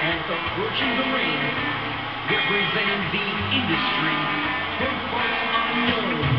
as approaching the ring, representing the industry, her unknown,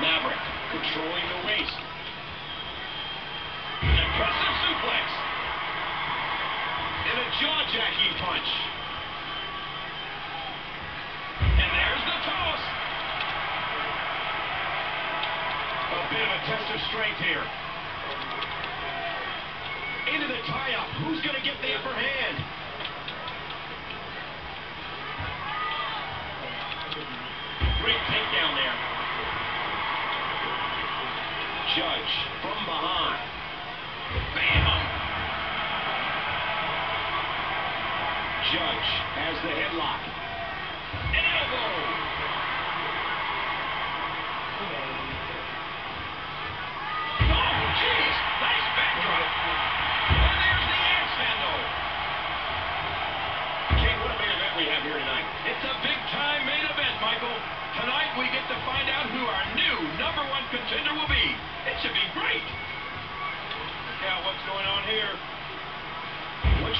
Maverick controlling the waist. An impressive suplex. And a jaw-jacking punch. And there's the toss. A bit of a test of strength here. Into the tie-up. Who's going to get the upper hand? Judge from behind. Bam! Judge has the headlock.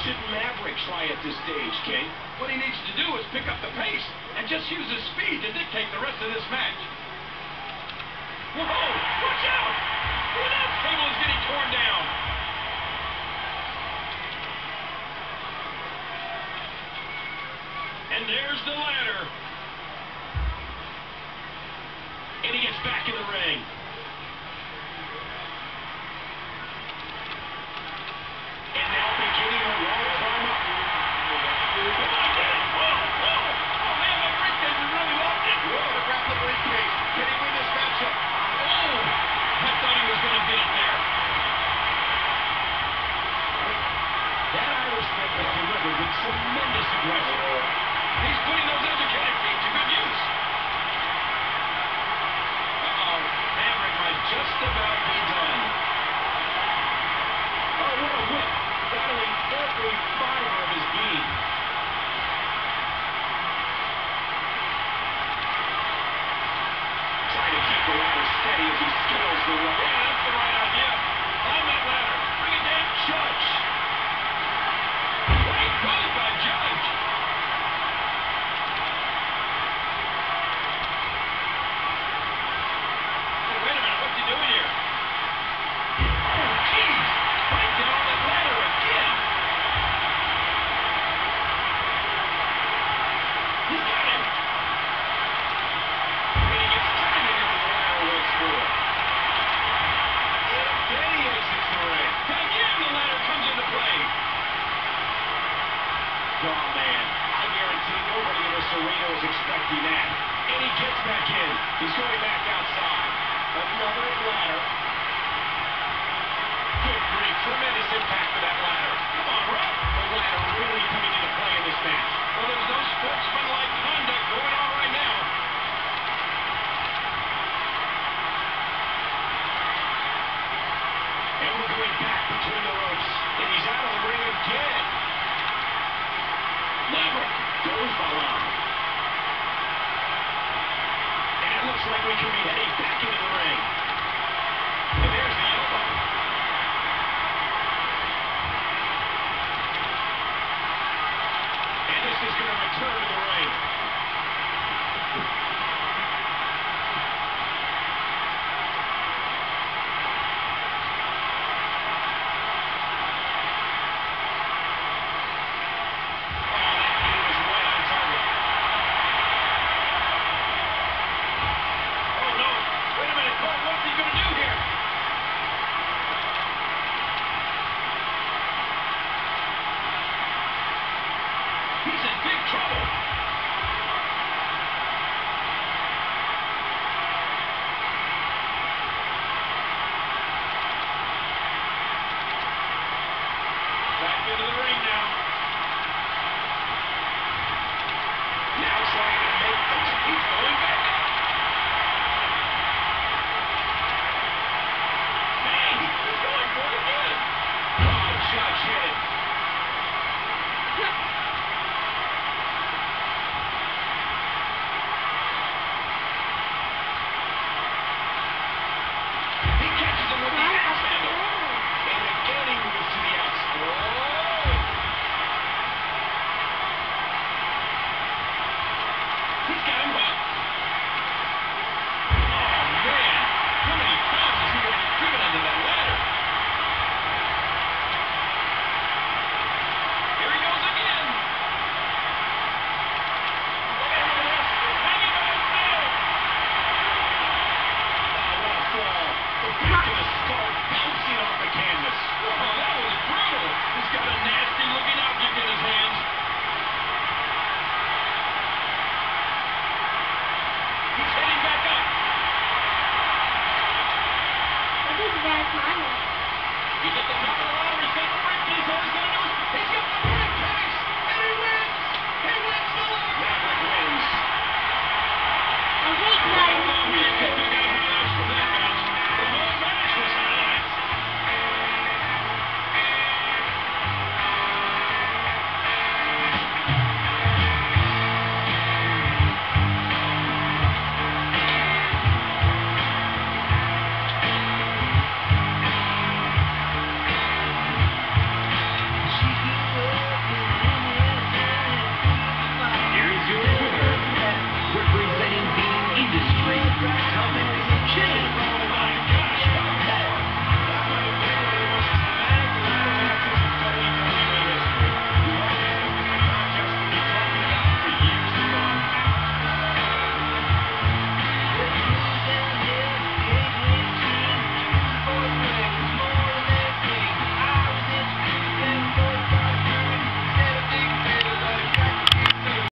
What should Maverick try at this stage, King? What he needs to do is pick up the pace and just use his speed to dictate the rest of this match. Whoa! Watch out! The announce table is getting torn down. And there's the ladder. And he gets back in the ring. And now beginning a long climb up. Come on, get it! Oh, oh! Oh, man, my briefcase is really locked in. Whoa, to grab the briefcase. Can he win this matchup? Oh! I thought he was going to get it there. That Irishman was delivered with tremendous aggression. He's putting those educated feet to good use. Uh-oh. Maverick might just about be done. Oh, what a whip. Battling every fiber of his being. Trying to keep the ladder steady as he scales He's going back outside. Another ladder. Good grief. Tremendous impact with that ladder. Come on, Rob. The ladder really coming into play in this match. Well, there's no sportsmanlike conduct going on right now. And we're going back between the ropes. And he's out of the ring again. Maverick goes behind. And we could be heading back into the ring. Di mana? Ya? Di